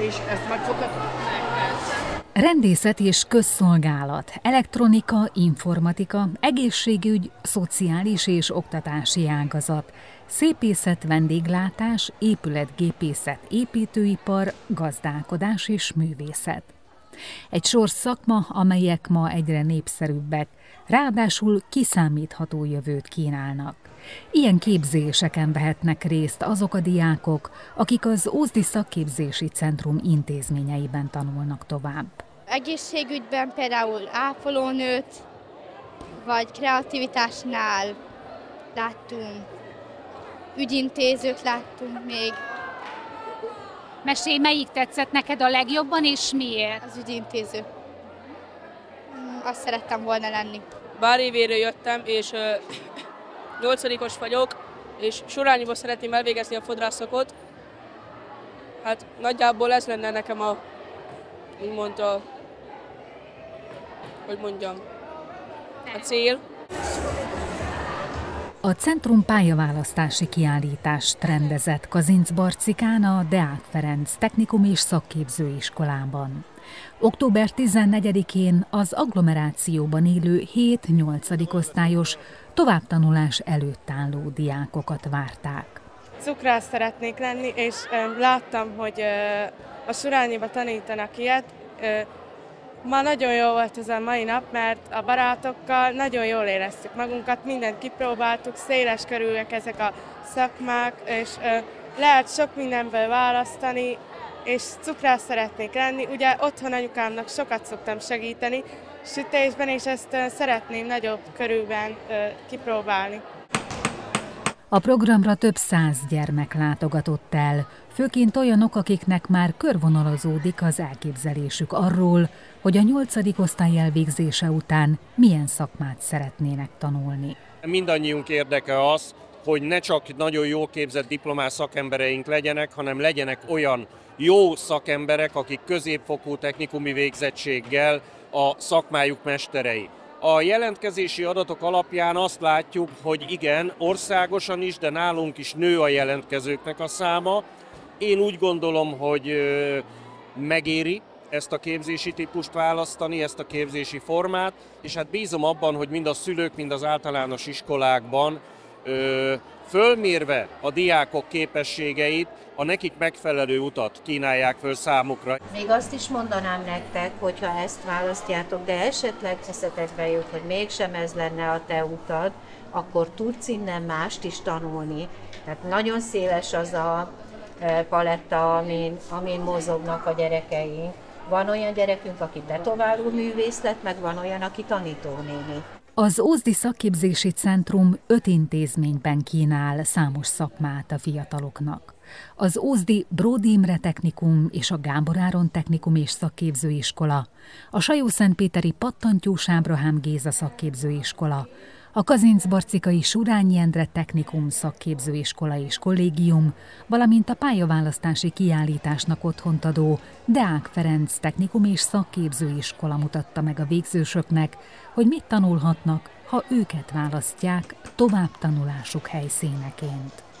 És ezt megfoghatom? Rendészet és közszolgálat, elektronika, informatika, egészségügy, szociális és oktatási ágazat, szépészet, vendéglátás, épületgépészet, építőipar, gazdálkodás és művészet. Egy sor szakma, amelyek ma egyre népszerűbbek, ráadásul kiszámítható jövőt kínálnak. Ilyen képzéseken vehetnek részt azok a diákok, akik az Ózdi Szakképzési Centrum intézményeiben tanulnak tovább. Egészségügyben például ápolónőt, vagy kreativitásnál láttunk, ügyintézőt láttunk még. Mesélj, melyik tetszett neked a legjobban, és miért? Az ügyintéző. Mm, azt szerettem volna lenni. Bár évéről jöttem, és nyolcadikos vagyok, és Surányiból szeretném elvégezni a fodrászokot. Hát nagyjából ez lenne nekem a, úgymond a, hogy mondjam, a cél. A Centrum pályaválasztási kiállítást rendezett Kazinc Barcikán a Deák Ferenc Technikum és Szakképzőiskolában. Október 14-én az agglomerációban élő 7-8. osztályos továbbtanulás előtt álló diákokat várták. Cukrász szeretnék lenni, és láttam, hogy a Surányiba tanítanak ilyet. Ma nagyon jó volt ez a mai nap, mert a barátokkal nagyon jól éreztük magunkat, mindent kipróbáltuk, széles körülök ezek a szakmák, és lehet sok mindenből választani, és cukrász szeretnék lenni. Ugye otthon anyukámnak sokat szoktam segíteni sütésben, és ezt szeretném nagyobb körülben kipróbálni. A programra több száz gyermek látogatott el, főként olyanok, akiknek már körvonalazódik az elképzelésük arról, hogy a nyolcadik osztály elvégzése után milyen szakmát szeretnének tanulni. Mindannyiunk érdeke az, hogy ne csak nagyon jó képzett diplomás szakembereink legyenek, hanem legyenek olyan jó szakemberek, akik középfokú technikumi végzettséggel a szakmájuk mesterei. A jelentkezési adatok alapján azt látjuk, hogy igen, országosan is, de nálunk is nő a jelentkezőknek a száma. Én úgy gondolom, hogy megéri ezt a képzési típust választani, ezt a képzési formát, és hát bízom abban, hogy mind a szülők, mind az általános iskolákban fölmérve a diákok képességeit, a nekik megfelelő utat kínálják föl számukra. Még azt is mondanám nektek, hogyha ezt választjátok, de esetleg eszetekbe jut, hogy mégsem ez lenne a te utad, akkor tudsz innen mást is tanulni. Tehát nagyon széles az a paletta, amin, amin mozognak a gyerekeink. Van olyan gyerekünk, aki betováló művész lett, meg van olyan, aki tanítónéni. Az Ózdi Szakképzési Centrum öt intézményben kínál számos szakmát a fiataloknak. Az Ózdi Bródi Imre Technikum és a Gábor Áron Technikum és Szakképzőiskola, a Sajó-Szentpéteri Pattantyús Ábrahám Géza Szakképzőiskola, a Kazinc-Barcikai Surányi Endre Technikum Szakképzőiskola és Kollégium, valamint a pályaválasztási kiállításnak otthont adó Deák Ferenc Technikum és Szakképzőiskola mutatta meg a végzősöknek, hogy mit tanulhatnak, ha őket választják továbbtanulásuk helyszíneként.